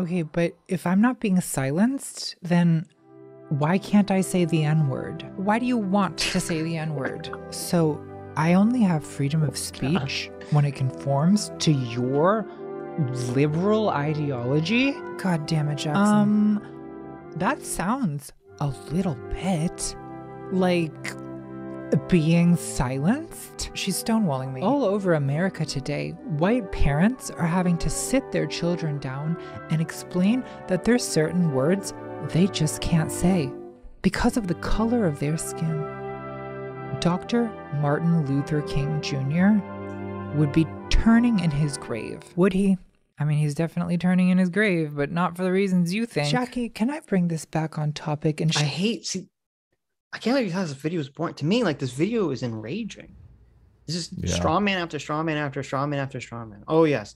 Okay, but if I'm not being silenced, then why can't I say the N word? Why do you want to say the N word? So I only have freedom of speech when it conforms to your liberal ideology? God damn it, Jackson. Um, that sounds a little bit like being silenced? She's stonewalling me. All over America today, white parents are having to sit their children down and explain that there's certain words they just can't say because of the color of their skin. Dr. Martin Luther King Jr. would be turning in his grave. Would he? I mean, he's definitely turning in his grave, but not for the reasons you think. Jackie, can I bring this back on topic? And sh- I hate. See, I can't believe how this video was born. To me, like this video is enraging. This is yeah. straw man after straw man after straw man after straw man. Oh yes,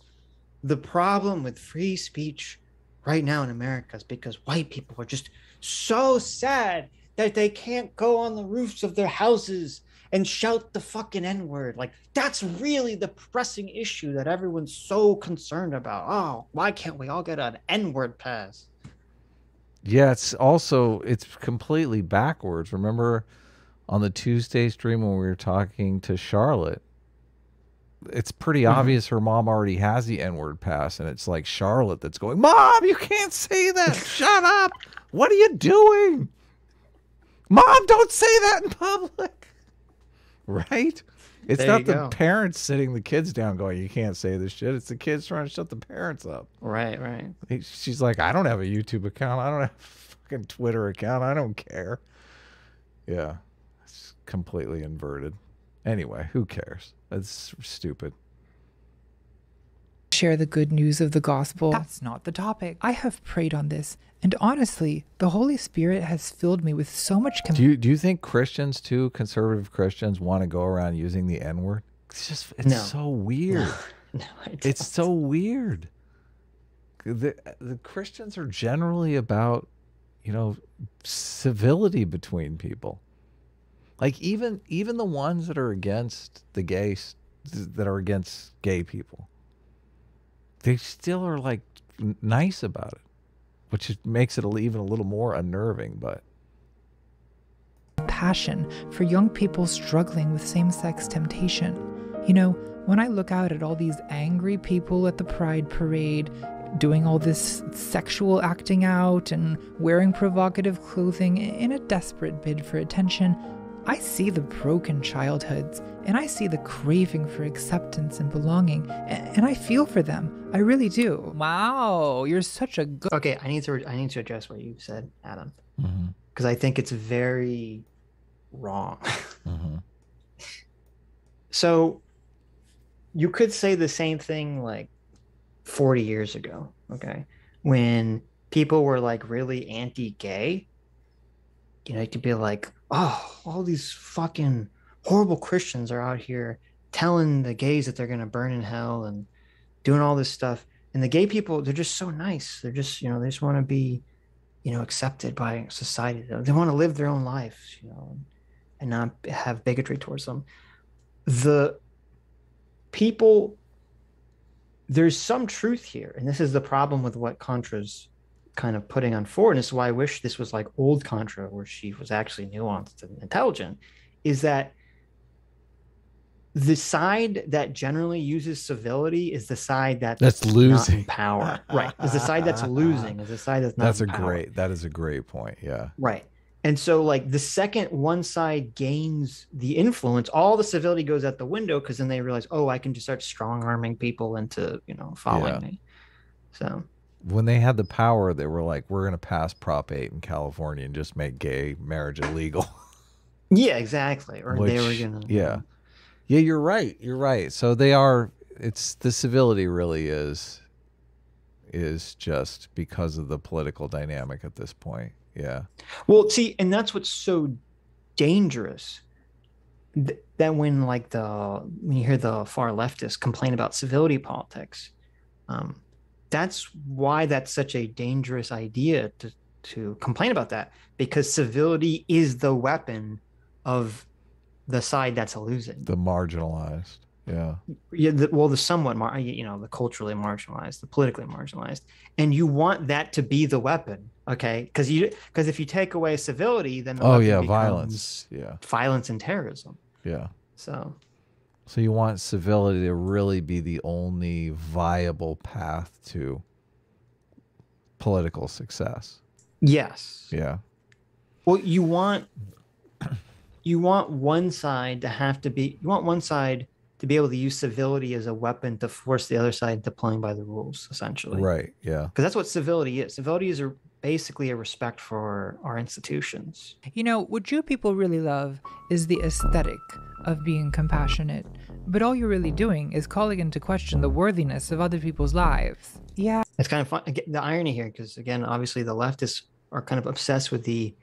the problem with free speech right now in America is because white people are just so sad that they can't go on the roofs of their houses and shout the fucking N word. Like, that's really the pressing issue that everyone's so concerned about. Oh, why can't we all get an N word pass? Yeah, it's also it's completely backwards. Remember on the Tuesday stream when we were talking to Charlotte, it's pretty mm-hmm. obvious her mom already has the N-word pass, and it's like Charlotte that's going, Mom, you can't say that. Shut up. What are you doing? Mom, don't say that in public. Right? It's there not the go. parents sitting the kids down going, "You can't say this shit." It's the kids trying to shut the parents up. Right, right. She's like, "I don't have a YouTube account. I don't have a fucking Twitter account. I don't care." Yeah, it's completely inverted. Anyway, who cares? It's stupid share the good news of the gospel. That's not the topic. I have prayed on this, and honestly, the Holy Spirit has filled me with so much. Com- do you do you think Christians too, conservative Christians, want to go around using the N word? It's just it's no. so weird. No, no it's so weird. The the Christians are generally about, you know, civility between people. Like even even the ones that are against the gays that are against gay people they still are like nice about it, which makes it even a little more unnerving. But passion for young people struggling with same sex temptation. You know, when I look out at all these angry people at the Pride Parade, doing all this sexual acting out and wearing provocative clothing in a desperate bid for attention, I see the broken childhoods and I see the craving for acceptance and belonging, and I feel for them. I really do. Wow, you're such a good. Okay, I need to I need to address what you said, Adam, because mm-hmm. I think it's very wrong. Mm-hmm. so, you could say the same thing like 40 years ago, okay, when people were like really anti-gay. You know, you could be like, oh, all these fucking horrible Christians are out here telling the gays that they're going to burn in hell and doing all this stuff. And the gay people, they're just so nice. They're just, you know, they just want to be, you know, accepted by society. They want to live their own lives, you know, and not have bigotry towards them. The people, there's some truth here. And this is the problem with what Contra's kind of putting on forward. And this is why I wish this was like old Contra, where she was actually nuanced and intelligent, is that the side that generally uses civility is the side that that's losing power. right. Is the side that's losing, is the side that's not That's a power. great that is a great point. Yeah. Right. And so like the second one side gains the influence, all the civility goes out the window because then they realize, oh, I can just start strong arming people into, you know, following yeah. me. So when they had the power, they were like, "We're going to pass Prop 8 in California and just make gay marriage illegal." Yeah, exactly. Or Which, they were going to. Yeah, yeah, you're right. You're right. So they are. It's the civility really is is just because of the political dynamic at this point. Yeah. Well, see, and that's what's so dangerous. Th- that when like the when you hear the far leftists complain about civility politics, um, that's why that's such a dangerous idea to to complain about that because civility is the weapon of the side that's losing. The marginalized. Yeah. Yeah. The, well, the somewhat, mar- you know, the culturally marginalized, the politically marginalized, and you want that to be the weapon, okay? Because you because if you take away civility, then the oh yeah, violence. Yeah. Violence and terrorism. Yeah. So. So you want civility to really be the only viable path to political success. Yes. Yeah. Well, you want you want one side to have to be you want one side to be able to use civility as a weapon to force the other side to playing by the rules, essentially. Right. Yeah. Because that's what civility is. Civility is a, basically a respect for our institutions. You know, what Jew people really love is the aesthetic of being compassionate. But all you're really doing is calling into question the worthiness of other people's lives. Yeah. It's kind of fun. The irony here, because again, obviously the leftists are kind of obsessed with the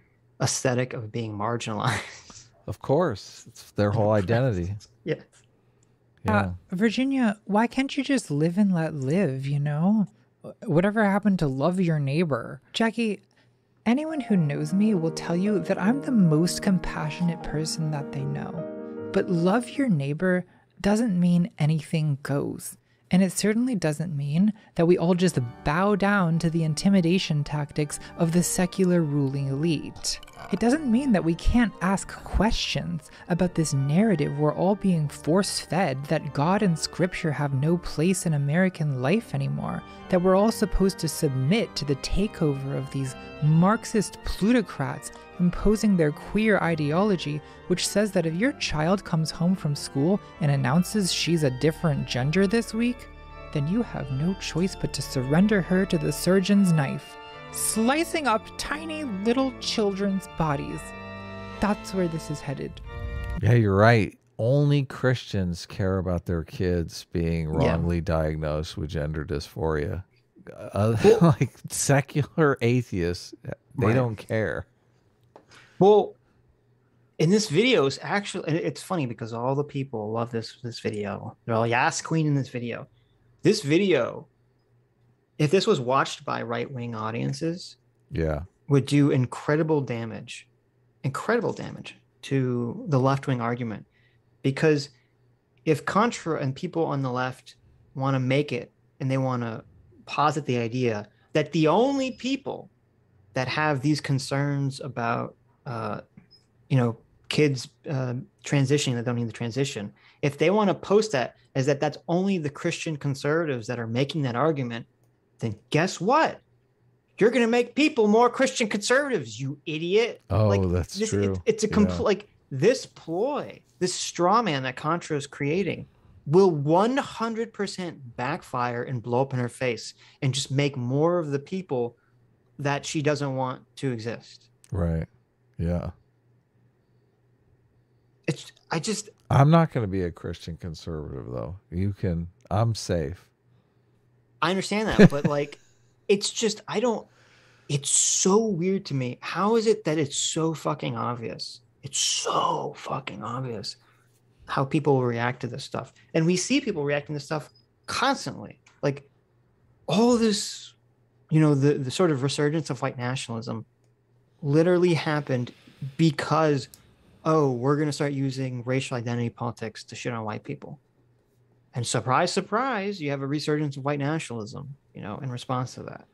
aesthetic of being marginalized. Of course. It's their whole identity. yes. Yeah. Uh, Virginia, why can't you just live and let live, you know? Whatever happened to love your neighbor? Jackie, anyone who knows me will tell you that I'm the most compassionate person that they know. But love your neighbor doesn't mean anything goes. And it certainly doesn't mean that we all just bow down to the intimidation tactics of the secular ruling elite. It doesn't mean that we can't ask questions about this narrative we're all being force fed that God and Scripture have no place in American life anymore, that we're all supposed to submit to the takeover of these Marxist plutocrats imposing their queer ideology, which says that if your child comes home from school and announces she's a different gender this week, then you have no choice but to surrender her to the surgeon's knife, slicing up tiny little children's bodies. That's where this is headed. Yeah, you're right. Only Christians care about their kids being wrongly yeah. diagnosed with gender dysphoria. Uh, like secular atheists, they right. don't care. Well, in this video is actually it's funny because all the people love this this video. They're all yes queen in this video. This video, if this was watched by right wing audiences, yeah, would do incredible damage, incredible damage to the left wing argument, because if Contra and people on the left want to make it and they want to posit the idea that the only people that have these concerns about uh, you know, kids uh, transitioning that don't need the transition, if they want to post that as that that's only the Christian conservatives that are making that argument, then guess what? You're going to make people more Christian conservatives, you idiot. Oh, like, that's this, true. It, it's a complete yeah. like this ploy, this straw man that Contra is creating will 100% backfire and blow up in her face and just make more of the people that she doesn't want to exist. Right. Yeah. It's I just I'm not going to be a Christian conservative though. You can I'm safe. I understand that, but like it's just I don't it's so weird to me. How is it that it's so fucking obvious? It's so fucking obvious how people react to this stuff. And we see people reacting to stuff constantly. Like all this, you know, the, the sort of resurgence of white nationalism literally happened because oh we're going to start using racial identity politics to shit on white people and surprise surprise you have a resurgence of white nationalism you know in response to that.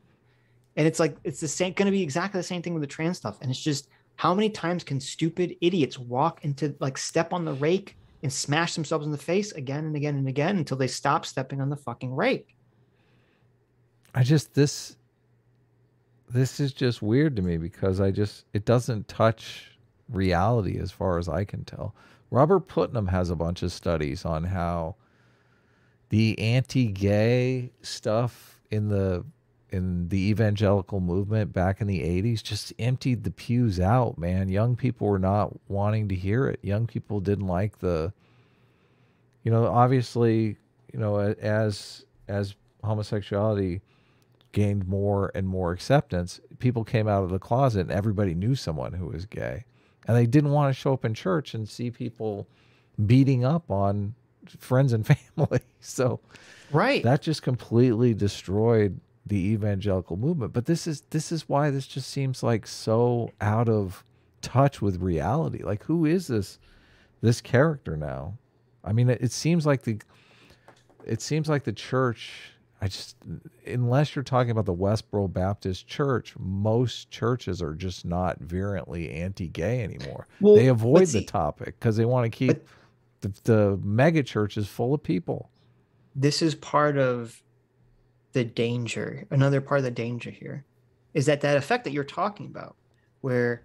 And it's like it's the same going to be exactly the same thing with the trans stuff. And it's just how many times can stupid idiots walk into like step on the rake and smash themselves in the face again and again and again until they stop stepping on the fucking rake? I just this this is just weird to me because I just it doesn't touch reality as far as I can tell. Robert Putnam has a bunch of studies on how the anti-gay stuff in the in the evangelical movement back in the 80s just emptied the pews out, man. Young people were not wanting to hear it. Young people didn't like the you know, obviously, you know, as as homosexuality gained more and more acceptance, people came out of the closet and everybody knew someone who was gay. And they didn't want to show up in church and see people beating up on friends and family. So right. That just completely destroyed the evangelical movement. But this is this is why this just seems like so out of touch with reality. Like who is this this character now? I mean, it, it seems like the it seems like the church I just, unless you're talking about the Westboro Baptist Church, most churches are just not virulently anti-gay anymore. Well, they avoid the topic because they want to keep the, the mega churches full of people. This is part of the danger. Another part of the danger here is that that effect that you're talking about, where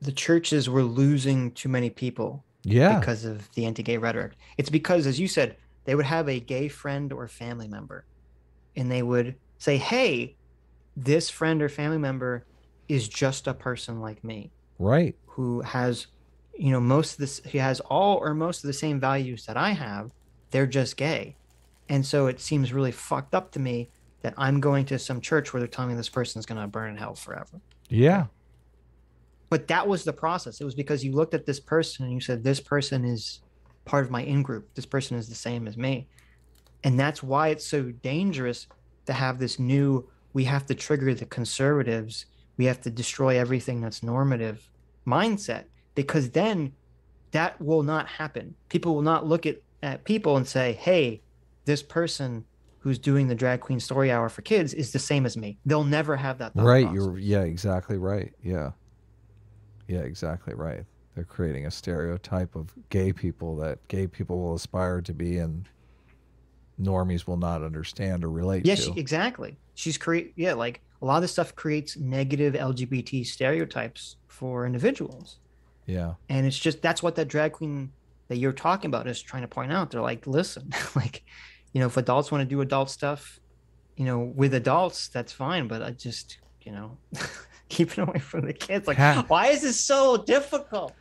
the churches were losing too many people, yeah, because of the anti-gay rhetoric. It's because, as you said, they would have a gay friend or family member and they would say, "Hey, this friend or family member is just a person like me." Right. Who has you know most of this he has all or most of the same values that I have. They're just gay. And so it seems really fucked up to me that I'm going to some church where they're telling me this person's going to burn in hell forever. Yeah. But that was the process. It was because you looked at this person and you said, this person is part of my in group. This person is the same as me. And that's why it's so dangerous to have this new we have to trigger the conservatives, we have to destroy everything that's normative mindset because then that will not happen. People will not look at, at people and say, hey, this person who's doing the drag queen story hour for kids is the same as me. They'll never have that. Right. Process. You're yeah, exactly right. Yeah. Yeah, exactly right. They're creating a stereotype of gay people that gay people will aspire to be and normies will not understand or relate yes, to. exactly. She's create yeah, like a lot of this stuff creates negative LGBT stereotypes for individuals. Yeah. And it's just that's what that drag queen that you're talking about is trying to point out. They're like, listen, like, you know, if adults want to do adult stuff, you know, with adults, that's fine. But I just, you know, keeping away from the kids. Like, why is this so difficult?